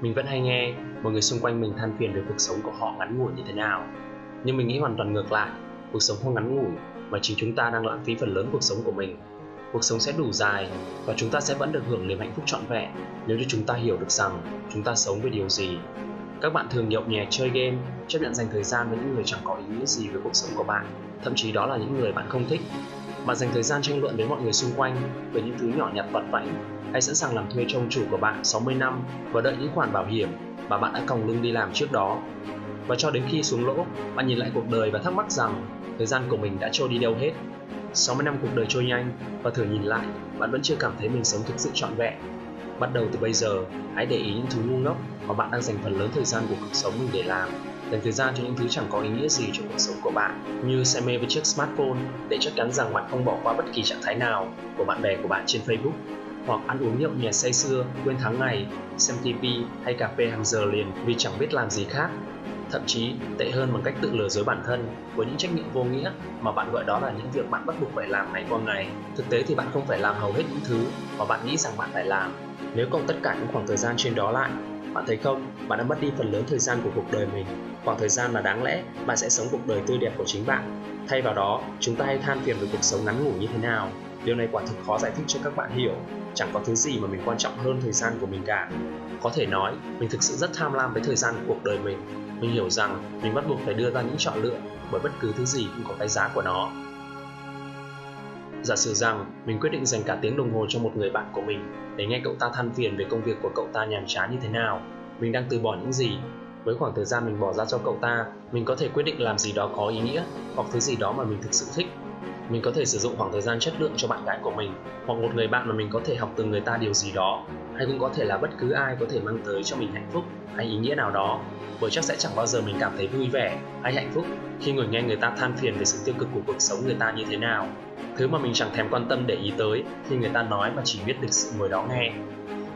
Mình vẫn hay nghe mọi người xung quanh mình than phiền về cuộc sống của họ ngắn ngủi như thế nào. Nhưng mình nghĩ hoàn toàn ngược lại, cuộc sống không ngắn ngủi mà chính chúng ta đang lãng phí phần lớn cuộc sống của mình. Cuộc sống sẽ đủ dài và chúng ta sẽ vẫn được hưởng niềm hạnh phúc trọn vẹn nếu như chúng ta hiểu được rằng chúng ta sống với điều gì. Các bạn thường nhậu nhẹt chơi game, chấp nhận dành thời gian với những người chẳng có ý nghĩa gì với cuộc sống của bạn, thậm chí đó là những người bạn không thích. Bạn dành thời gian tranh luận với mọi người xung quanh về những thứ nhỏ nhặt vặt vãnh hay sẵn sàng làm thuê cho ông chủ của bạn 60 năm và đợi những khoản bảo hiểm mà bạn đã còng lưng đi làm trước đó. Và cho đến khi xuống lỗ, bạn nhìn lại cuộc đời và thắc mắc rằng thời gian của mình đã trôi đi đâu hết. 60 năm cuộc đời trôi nhanh và thử nhìn lại, bạn vẫn chưa cảm thấy mình sống thực sự trọn vẹn. Bắt đầu từ bây giờ, hãy để ý những thứ ngu ngốc mà bạn đang dành phần lớn thời gian của cuộc sống mình để làm. Dành thời gian cho những thứ chẳng có ý nghĩa gì cho cuộc sống của bạn, như say mê với chiếc smartphone để chắc chắn rằng bạn không bỏ qua bất kỳ trạng thái nào của bạn bè của bạn trên Facebook hoặc ăn uống nhậu nhẹt say sưa, quên tháng ngày, xem TV hay cà phê hàng giờ liền vì chẳng biết làm gì khác. Thậm chí, tệ hơn bằng cách tự lừa dối bản thân với những trách nhiệm vô nghĩa mà bạn gọi đó là những việc bạn bắt buộc phải làm ngày qua ngày. Thực tế thì bạn không phải làm hầu hết những thứ mà bạn nghĩ rằng bạn phải làm. Nếu cộng tất cả những khoảng thời gian trên đó lại, bạn thấy không, bạn đã mất đi phần lớn thời gian của cuộc đời mình. Khoảng thời gian mà đáng lẽ bạn sẽ sống cuộc đời tươi đẹp của chính bạn. Thay vào đó, chúng ta hay than phiền về cuộc sống ngắn ngủi như thế nào. Điều này quả thực khó giải thích cho các bạn hiểu chẳng có thứ gì mà mình quan trọng hơn thời gian của mình cả có thể nói mình thực sự rất tham lam với thời gian của cuộc đời mình mình hiểu rằng mình bắt buộc phải đưa ra những chọn lựa bởi bất cứ thứ gì cũng có cái giá của nó giả sử rằng mình quyết định dành cả tiếng đồng hồ cho một người bạn của mình để nghe cậu ta than phiền về công việc của cậu ta nhàm chán như thế nào, mình đang từ bỏ những gì? Với khoảng thời gian mình bỏ ra cho cậu ta, mình có thể quyết định làm gì đó có ý nghĩa hoặc thứ gì đó mà mình thực sự thích mình có thể sử dụng khoảng thời gian chất lượng cho bạn gái của mình, hoặc một người bạn mà mình có thể học từ người ta điều gì đó, hay cũng có thể là bất cứ ai có thể mang tới cho mình hạnh phúc hay ý nghĩa nào đó. Bởi chắc sẽ chẳng bao giờ mình cảm thấy vui vẻ hay hạnh phúc khi ngồi nghe người ta than phiền về sự tiêu cực của cuộc sống người ta như thế nào. Thứ mà mình chẳng thèm quan tâm để ý tới khi người ta nói mà chỉ biết được sự ngồi đó nghe.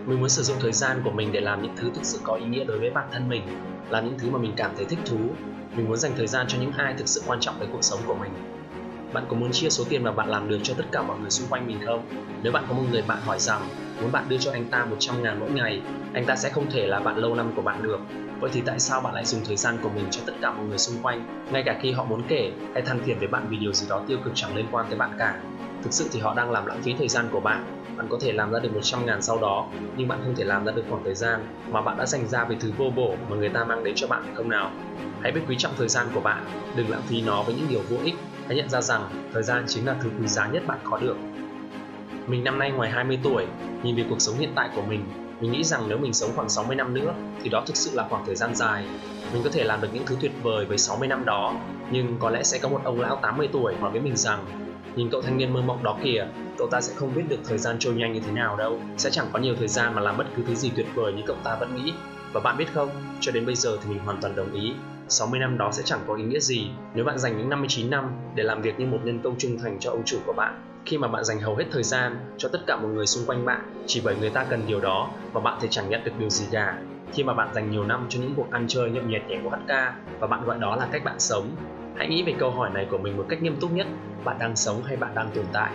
Mình muốn sử dụng thời gian của mình để làm những thứ thực sự có ý nghĩa đối với bản thân mình làm những thứ mà mình cảm thấy thích thú. Mình muốn dành thời gian cho những ai thực sự quan trọng với cuộc sống của mình bạn có muốn chia số tiền mà bạn làm được cho tất cả mọi người xung quanh mình không? Nếu bạn có một người bạn hỏi rằng muốn bạn đưa cho anh ta 100 ngàn mỗi ngày, anh ta sẽ không thể là bạn lâu năm của bạn được. Vậy thì tại sao bạn lại dùng thời gian của mình cho tất cả mọi người xung quanh, ngay cả khi họ muốn kể hay than phiền với bạn vì điều gì đó tiêu cực chẳng liên quan tới bạn cả? Thực sự thì họ đang làm lãng phí thời gian của bạn. Bạn có thể làm ra được 100 ngàn sau đó, nhưng bạn không thể làm ra được khoảng thời gian mà bạn đã dành ra về thứ vô bổ mà người ta mang đến cho bạn phải không nào? Hãy biết quý trọng thời gian của bạn, đừng lãng phí nó với những điều vô ích đã nhận ra rằng thời gian chính là thứ quý giá nhất bạn có được. Mình năm nay ngoài 20 tuổi, nhìn về cuộc sống hiện tại của mình, mình nghĩ rằng nếu mình sống khoảng 60 năm nữa thì đó thực sự là khoảng thời gian dài. Mình có thể làm được những thứ tuyệt vời với 60 năm đó, nhưng có lẽ sẽ có một ông lão 80 tuổi nói với mình rằng Nhìn cậu thanh niên mơ mộng đó kìa, cậu ta sẽ không biết được thời gian trôi nhanh như thế nào đâu, sẽ chẳng có nhiều thời gian mà làm bất cứ thứ gì tuyệt vời như cậu ta vẫn nghĩ. Và bạn biết không, cho đến bây giờ thì mình hoàn toàn đồng ý 60 năm đó sẽ chẳng có ý nghĩa gì nếu bạn dành những 59 năm để làm việc như một nhân công trung thành cho ông chủ của bạn. Khi mà bạn dành hầu hết thời gian cho tất cả mọi người xung quanh bạn chỉ bởi người ta cần điều đó và bạn thì chẳng nhận được điều gì cả. Khi mà bạn dành nhiều năm cho những cuộc ăn chơi nhậu nhẹt nhẹ của HK và bạn gọi đó là cách bạn sống. Hãy nghĩ về câu hỏi này của mình một cách nghiêm túc nhất. Bạn đang sống hay bạn đang tồn tại?